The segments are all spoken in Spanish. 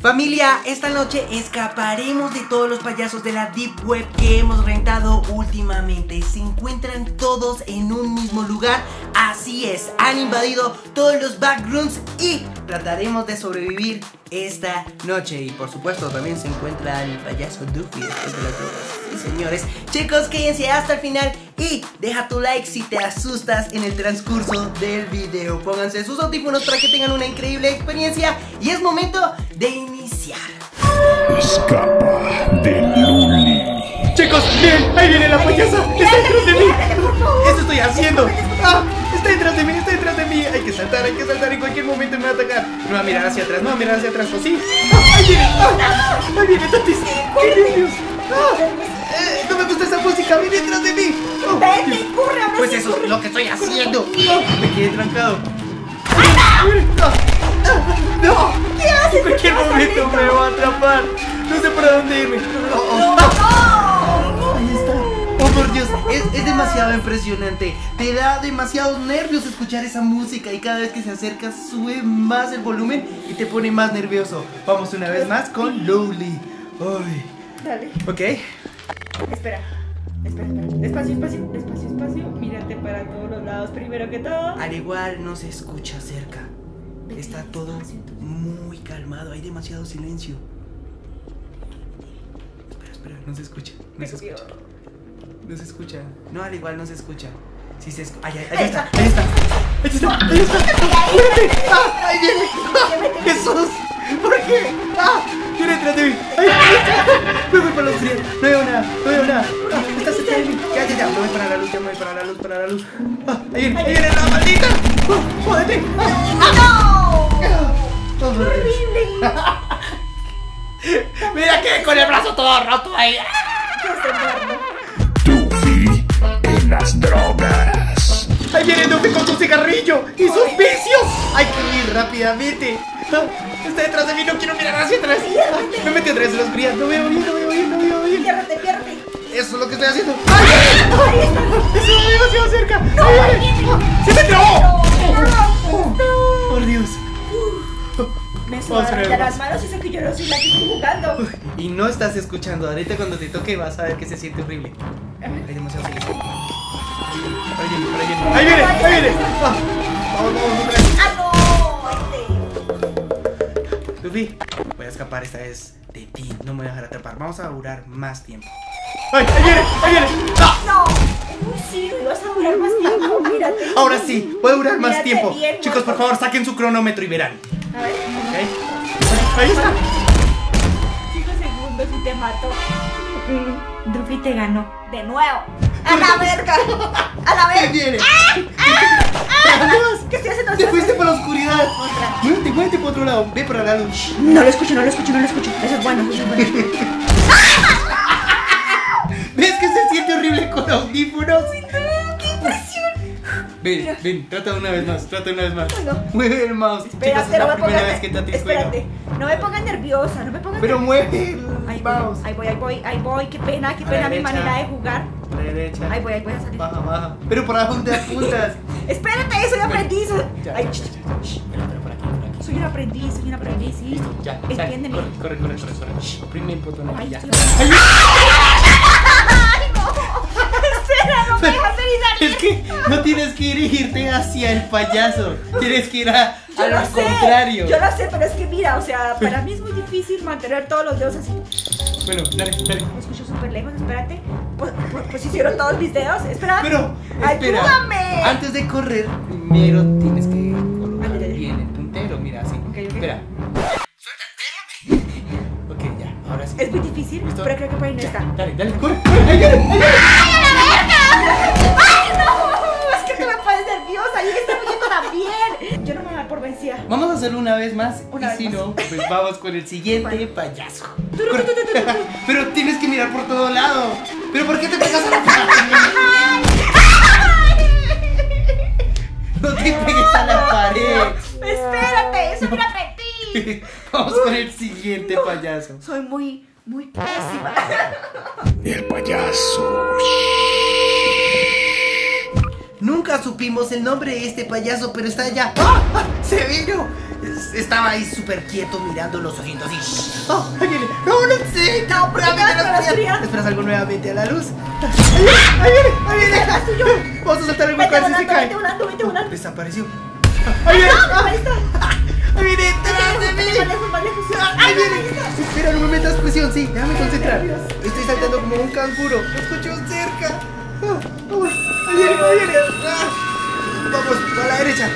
Familia, esta noche escaparemos de todos los payasos de la Deep Web que hemos rentado últimamente. Se encuentran todos en un mismo lugar. Así es, han invadido todos los backrooms y trataremos de sobrevivir esta noche. Y por supuesto también se encuentra el payaso Duffy después de las drogas. Sí, señores. Chicos, quédense hasta el final y deja tu like si te asustas en el transcurso del video. Pónganse sus audífonos para que tengan una increíble experiencia. Y es momento de iniciar. Escapa de Luli. Chicos, miren, ahí viene la payasa. Está detrás de mí. Eso estoy haciendo. Ah, está detrás de mí, está detrás de mí. Hay que saltar, hay que saltar. En cualquier momento me va a atacar. No va a mirar hacia atrás, no va a mirar hacia atrás. ¿O sí? Ah, ahí viene. Ah, ahí viene, Tatis. ¡Qué nervios! Ah, eh, no me gusta esa música. Viene detrás de mí. Oh, Pues eso es lo que estoy haciendo. Ah, me quedé trancado. ¡No! ¿Qué haces? En cualquier ¿Por qué vas momento me va a atrapar. No sé para dónde irme. Oh, oh. ¡No! Ahí está. Oh, por Dios, es, es demasiado impresionante. Te da demasiados nervios escuchar esa música y cada vez que se acerca sube más el volumen y te pone más nervioso. Vamos una vez más con Lowly. Ay. Dale, Ok. espera. Espera, espera. Despacio, despacio, despacio, despacio. Mírate para todos los lados primero que todo. Al igual no se escucha cerca. Está todo muy calmado, hay demasiado silencio. Espera, espera, no se escucha. No se escucha. No se escucha. No, al igual no se escucha. Sí se escucha. Ahí, ahí, ahí está, ahí está. Ahí está, ahí está. ¡Muérete! ¡Ah! ¡Ahí viene! ¡Ah! ¡Jesús! ¿Por qué? ¡Ah! ¡Viene detrás de mí! ¡Ahí está! Me voy para la oscuridad. No veo nada, no veo nada. Ah, está cerca de mí. Ya, ya, ya. Me voy para la luz, ya me voy para la luz, para la luz. Ah, ahí viene, ahí viene la maldita. ¡Oh, ¡Jódete! ¡Ah! ¡No! ¡Horrible! Mira que con el brazo todo roto ahí. Duffy en las drogas. Ahí viene Duffy con su cigarrillo y sus vicios. Hay que ir rápidamente. Está detrás de mí, no quiero mirar hacia atrás. Me metí atrás de la oscuridad. No veo bien, no veo bien, no veo bien. Piérrate, piérrate. Eso es lo que estoy haciendo. ¡Ay! ¡Ay! ¡Eso va demasiado cerca! ¡Ay, De más. las manos y sé que yo no soy la que estoy jugando. Y no estás escuchando. Ahorita cuando te toque vas a ver que se siente horrible. Hay demasiado silencio. Ahí viene, ahí viene. ¡Ahí viene! ¡Ahí viene! Ah, Vamos, vamos, otra vez. ¡Ah, no! Este. Luffy, voy a escapar esta vez de ti. No me voy a dejar atrapar. Vamos a durar más tiempo. ¡Ay! ¡Ahí viene! ¡Ahí viene! ¡Ah! ¡No! Sí, vas a durar más tiempo, mírate. Ahora sí, voy a durar más Mírate tiempo. bien, Chicos, por favor, saquen su cronómetro y verán. A ver, ¿Ok? Ahí está. cinco segundos y te mato. Duffy te ganó. De nuevo. ¡A la verga! ¡A la ¡Ahí verga! viene! ¿Qué estoy haciendo? ¡Te fuiste por la oscuridad! Otra. Muévete, muévete por otro lado. Ve para la luz. No lo escucho, no lo escucho, no lo escucho. Eso es bueno, eso es bueno. ¿Ves que se siente horrible con audífonos? ¡Qué impresión! Ven, ven, trata una vez más, trata una vez más. No. Mueve el mouse. Chicos, Espérate, es no la me primera pongas. vez que Tati Espérate, no me pongas nerviosa, no me pongas Pero mueve el Ahí voy, mouse. ahí voy, ahí voy, ahí voy. Qué pena, qué pena mi derecha. manera de jugar. A la derecha. Ahí voy, ahí voy a salir. Baja, baja. Pero por dónde apuntas. Espérate, soy aprendiz. Ya, Ay, ya, ya, ya. Por aquí, por aquí. soy un aprendiz, soy un aprendiz, sí. Ya, sal. Entiéndeme. Corre, corre, corre, corre, corre. Oprime el botón Ay, ya. Ay, ¡Ay, no! Espera, no me Es que no tienes que dirigirte hacia el payaso. Tienes que ir a, a lo lo sé, contrario. Yo lo sé, pero es que mira, o sea, para mí es muy difícil mantener todos los dedos así. Bueno, dale, dale. Me escucho súper lejos, espérate. Pues, pues, pues hicieron todos mis dedos, espera. Pero, espera. ¡Ayúdame! Antes de correr, primero tienes que colocar bien el puntero. Mira, así. Ok, ok. Espera. Ok, ya, ahora sí. Es muy difícil, ¿Listo? pero creo que por ahí no está. Dale, dale, corre, corre. Ahí viene, ahí viene. ¡Ay, no! Vamos a hacerlo una vez más. Una y vez si más. no, pues vamos con el siguiente payaso. Pero tienes que mirar por todo lado. ¿Pero por qué te pegas a la pared? No te pegues a la pared. Espérate, soy un aprendiz. Vamos con el siguiente payaso. Soy muy, muy pésima. El payaso. Nunca supimos el nombre de este payaso, pero está allá. ¡Ah! ¡Ah! ¡Se vino! es- estaba ahí súper quieto mirando los ojitos así. Oh. No, no sé. No, ¿por qué te vas con la oscuridad? Esperas algo nuevamente a la luz. Ahí viene, ahí viene, ahí viene. Vamos a saltar el hueco Vete a ver si se cae. vete volando, vete volando. Desapareció. Ahí viene. Ahí está. Ahí viene detrás de mí. Ahí viene. Espera, no me metas presión. Sí, déjame concentrar. Estoy saltando como un canguro. Lo escucho cerca. Ah, Vamos. Ah. Vamos, para la derecha.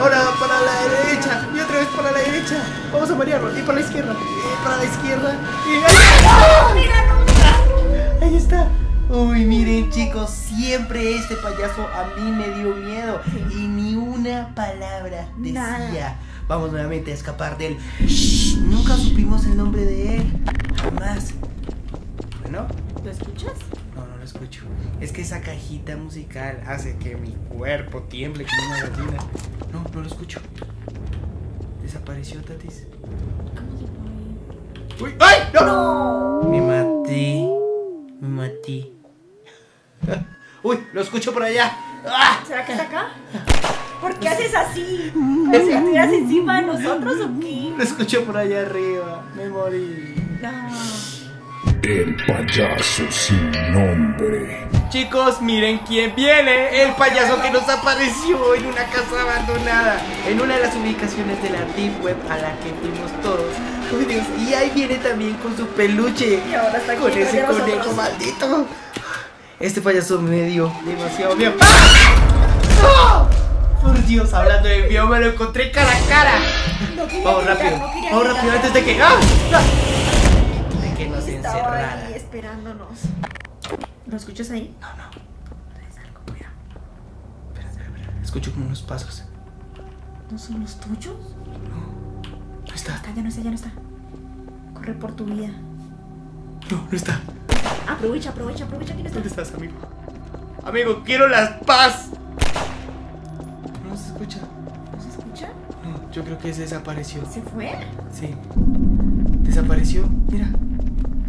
Ahora para la derecha. Y otra vez para la derecha. Vamos a marearlo. Y para la izquierda. Y para la izquierda. Y ahí, ¡Ah! Mira, no. ahí está. Uy, miren chicos, siempre este payaso a mí me dio miedo y ni una palabra decía. Nada. Vamos nuevamente a escapar de él. Shh, nunca supimos el nombre de él. Jamás. Bueno, ¿Lo escuchas? No, no lo escucho. Es que esa cajita musical hace que mi cuerpo tiemble como una gallina. No, no lo escucho. Desapareció Tatis. ¿Cómo se puede? ¡Uy! ¡Ay! ¡No! No. Me maté. Me maté. Uy, lo escucho por allá. ¡Ah! ¿Será que está acá? ¿Por qué haces así? ¿Como si estuvieras encima de nosotros o qué? Lo escucho por allá arriba. Me morí. No. El payaso sin nombre. Chicos, miren quién viene. El payaso que nos apareció en una casa abandonada. En una de las ubicaciones de la Deep Web a la que fuimos todos. Uy, Dios, Y ahí viene también con su peluche. Y ahora está aquí Con ese conejo nosotros. maldito. Este payaso me dio demasiado miedo. ¡Ah! Por Dios, hablando de miedo, me lo encontré cara a cara. No Vamos rápido, no vamos rápido antes de que. ¡Ah! Encerrara. ahí esperándonos. ¿Lo escuchas ahí? No, no. Es algo, cuidado. Espera, espera, espera. Escucho como unos pasos. ¿No son los tuyos? No está. Está, ya no está, ya no está. Corre por tu vida. No, no está. Aprovecha, aprovecha, aprovecha que no está. ¿Dónde estás, amigo? Amigo, quiero la paz. No se escucha. ¿No se escucha? No, yo creo que se desapareció. ¿Se fue? Sí. Desapareció. Mira.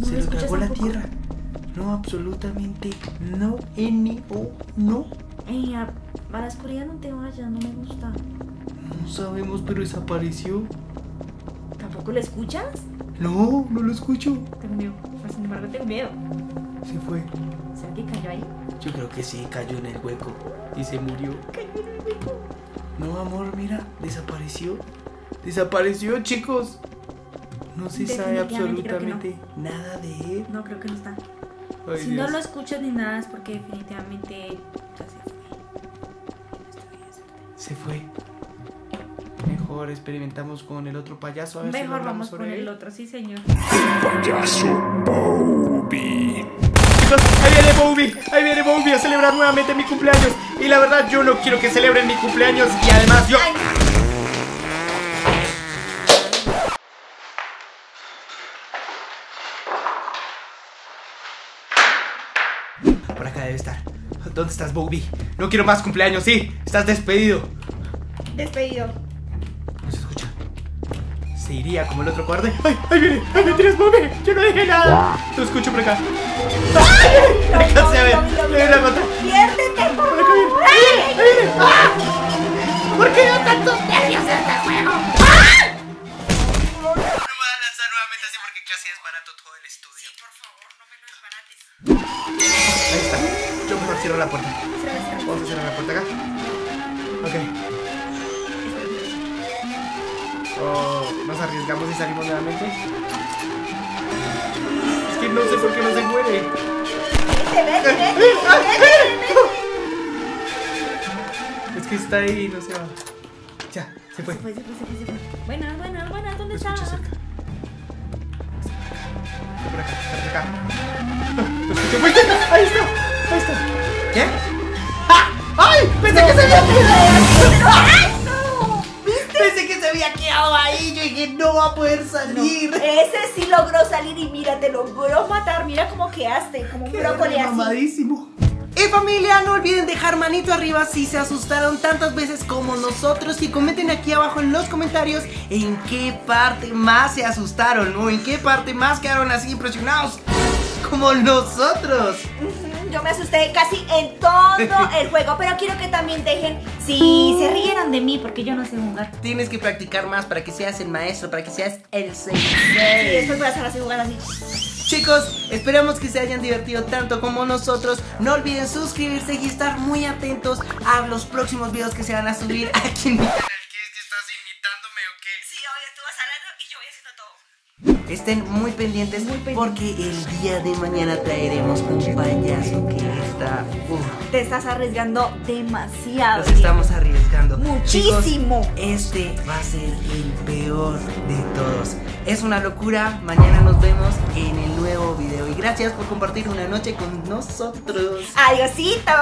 ¿No se lo tragó la tierra. No, absolutamente no. N o no. Ey, a, a no te vayas, no me gusta. No sabemos, pero desapareció. ¿Tampoco lo escuchas? No, no lo escucho. Tengo miedo. Pues, sin embargo, tengo miedo. Se fue. ¿Será que cayó ahí? Yo creo que sí, cayó en el hueco y se murió. Cayó en el hueco. No, amor, mira, desapareció. Desapareció, chicos. No se sabe no. absolutamente nada de él. No, creo que no está. Ay, si Dios. no lo escuchas ni nada es porque definitivamente ya se fue. Se fue. Mejor experimentamos con el otro payaso a ver si Mejor logramos vamos con sobre el él. otro, sí señor. Payaso Bobby. Chicos, ahí viene Bobby, ahí viene Bobby a celebrar nuevamente mi cumpleaños. Y la verdad, yo no quiero que celebren mi cumpleaños. Y además, yo acá debe estar. ¿Dónde estás, Bobby? No quiero más cumpleaños, sí. Estás despedido. Despedido. No se escucha. Se iría como el otro cobarde. ¡Ay! ¡Ahí viene! ¡Ahí me tienes, Bobby! ¡Yo no dije nada! Lo escucho por acá. ¡Ay! ¡Me alcancé a ver! ¡Le doy una gota! Piérdete, por favor. ¡Ahí viene! ¡Ah! ¿Por qué da tantos nervios Cierro la puerta. Vamos a cerrar la puerta acá. Ok. Oh, nos arriesgamos y salimos nuevamente. Es que no sé por qué no se muere. Es que está ahí no se va. Ya, se fue. Se fue, se fue, se fue, se fue. Buenas, buenas, buenas, ¿dónde está? escucho cerca. Está por acá, está por acá. Muy cerca. Ahí está, ahí está. ¿Qué? ¡Ah! ¡Ay! Pensé que se había ¡Ay, no! Pensé que se había quedado ahí. Yo dije, no va a poder salir. Ese sí logró salir y mira, te logró matar. Mira cómo quedaste, como un brócoli así. mamadísimo. Y familia, no olviden dejar manito arriba si se asustaron tantas veces como nosotros y comenten aquí abajo en los comentarios en qué parte más se asustaron o en qué parte más quedaron así impresionados como nosotros. Yo me asusté casi en todo el juego, pero quiero que también dejen si se rieran de mí porque yo no sé jugar. Tienes que practicar más para que seas el maestro, para que seas el Y sensei. después voy a estar así jugando así. Chicos, esperamos que se hayan divertido tanto como nosotros. No olviden suscribirse y estar muy atentos a los próximos videos que se van a subir aquí en mi canal. Estén muy pendientes, Muy pendientes. porque el día de mañana traeremos un payaso que está... uf, Te estás arriesgando demasiado. nos estamos arriesgando. Muchísimo. Chicos, este va a ser el peor de todos. Es una locura. Mañana nos vemos en el nuevo video. Y gracias por compartir una noche con nosotros. Adiosito.